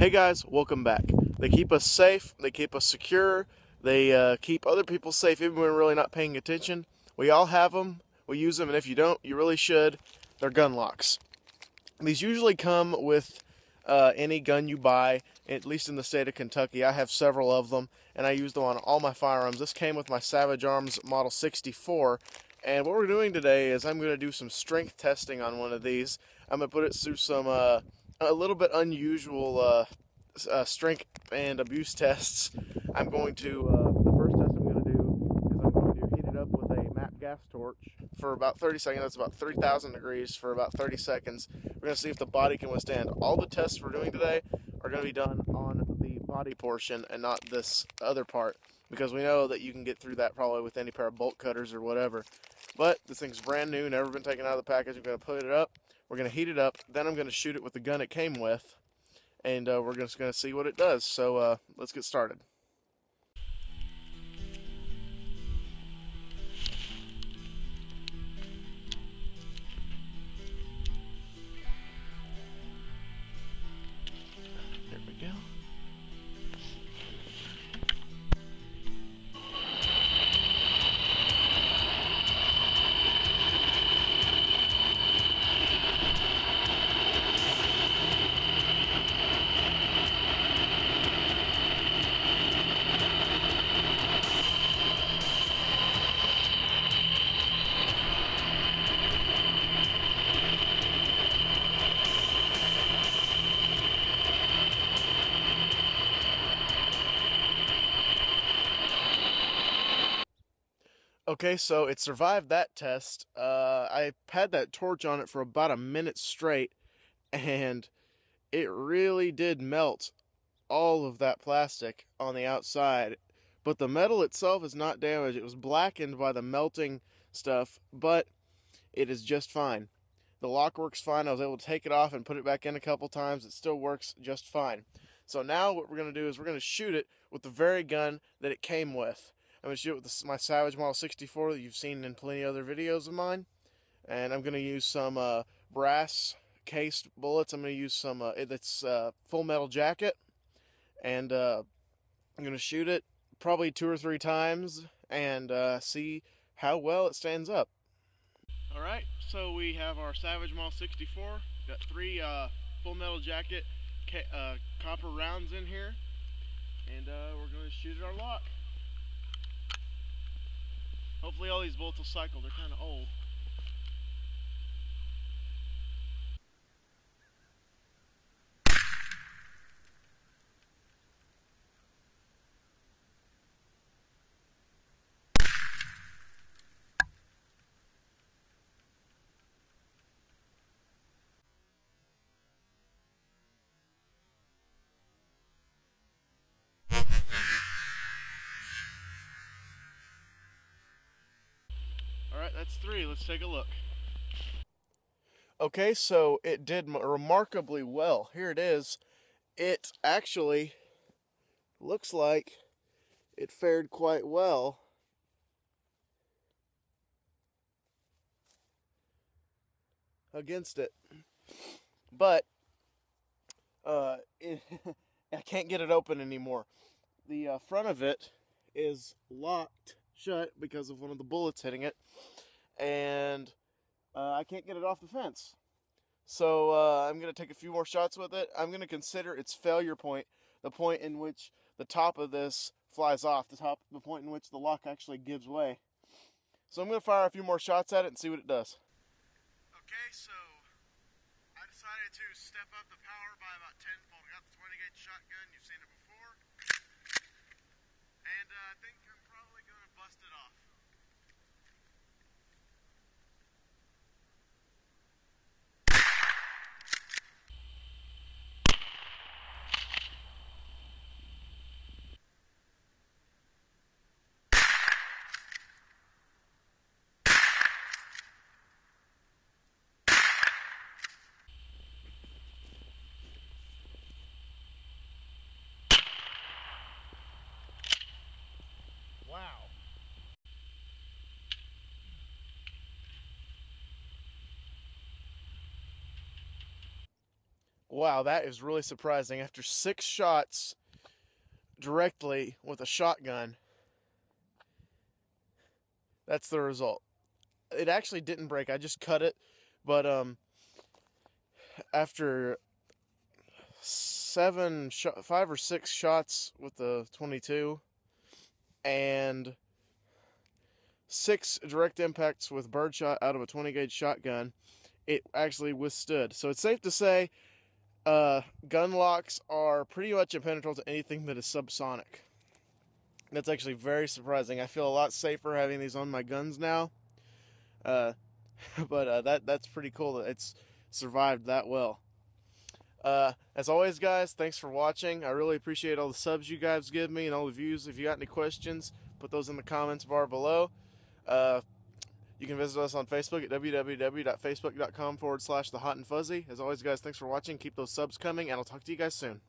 Hey guys, welcome back. They keep us safe, they keep us secure, they uh, keep other people safe even when we're really not paying attention. We all have them, we use them, and if you don't, you really should. They're gun locks. These usually come with uh, any gun you buy, at least in the state of Kentucky. I have several of them, and I use them on all my firearms. This came with my Savage Arms Model 64, and what we're doing today is I'm going to do some strength testing on one of these. I'm going to put it through some uh, a little bit unusual uh, uh, strength and abuse tests. I'm going to, uh, the first test I'm going to do is I'm going to heat it up with a MAP gas torch for about 30 seconds. That's about 3,000 degrees for about 30 seconds. We're going to see if the body can withstand. All the tests we're doing today are going to be done on the body portion and not this other part because we know that you can get through that probably with any pair of bolt cutters or whatever. But this thing's brand new, never been taken out of the package. We're going to put it up. We're going to heat it up. Then I'm going to shoot it with the gun it came with. And uh, we're just going to see what it does. So uh, let's get started. Okay, so it survived that test. Uh, I had that torch on it for about a minute straight, and it really did melt all of that plastic on the outside. But the metal itself is not damaged. It was blackened by the melting stuff, but it is just fine. The lock works fine. I was able to take it off and put it back in a couple times. It still works just fine. So now what we're going to do is we're going to shoot it with the very gun that it came with. I'm going to shoot it with my Savage Model 64 that you've seen in plenty of other videos of mine. And I'm going to use some uh, brass cased bullets. I'm going to use some, uh, it's uh, full metal jacket. And uh, I'm going to shoot it probably two or three times and uh, see how well it stands up. All right, so we have our Savage Model 64. Got three uh, full metal jacket copper rounds in here. And we're going to shoot at our lock. Hopefully all these bolts will cycle. They're kind of old. Alright, that's three. Let's take a look. Okay, so it did remarkably well. Here it is. It actually looks like it fared quite well. Against it. But, uh, it, I can't get it open anymore. The uh, front of it is locked shut because of one of the bullets hitting it, and uh, I can't get it off the fence. So uh, I'm going to take a few more shots with it. I'm going to consider its failure point, the point in which the top of this flies off, the top, the point in which the lock actually gives way. So I'm going to fire a few more shots at it and see what it does. Okay, so I decided to step up the power by about tenfold. I got the 20 gauge shotgun. You've seen it before. And uh, I think I'm probably going to bust it off. Wow. Wow, that is really surprising. After six shots directly with a shotgun, that's the result. It actually didn't break. I just cut it, but um, after seven, five or six shots with the 22, and six direct impacts with birdshot out of a 20 gauge shotgun, it actually withstood. So it's safe to say uh, gun locks are pretty much impenetrable to anything that is subsonic. That's actually very surprising. I feel a lot safer having these on my guns now. Uh, but uh, that that's pretty cool that it's survived that well. Uh, as always, guys, thanks for watching. I really appreciate all the subs you guys give me and all the views. If you got any questions, put those in the comments bar below. Uh, you can visit us on Facebook at www.facebook.com forward slash the hot and fuzzy. As always, guys, thanks for watching. Keep those subs coming, and I'll talk to you guys soon.